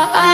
I